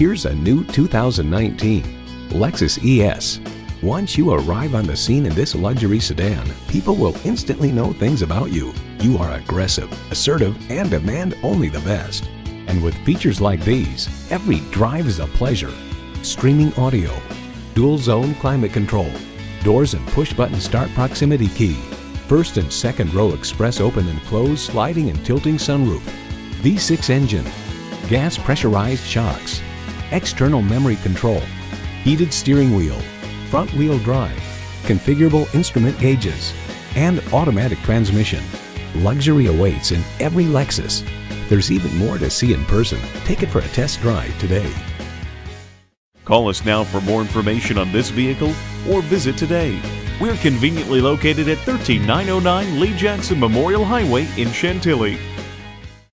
Here's a new 2019 Lexus ES. Once you arrive on the scene in this luxury sedan, people will instantly know things about you. You are aggressive, assertive, and demand only the best. And with features like these, every drive is a pleasure. Streaming audio, dual zone climate control, doors and push button start proximity key, first and second row express open and close sliding and tilting sunroof, V6 engine, gas pressurized shocks, external memory control, heated steering wheel, front wheel drive, configurable instrument gauges, and automatic transmission. Luxury awaits in every Lexus. There's even more to see in person. Take it for a test drive today. Call us now for more information on this vehicle or visit today. We're conveniently located at 13909 Lee Jackson Memorial Highway in Chantilly.